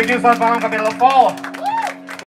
Ladies and gentlemen, pelo fogo.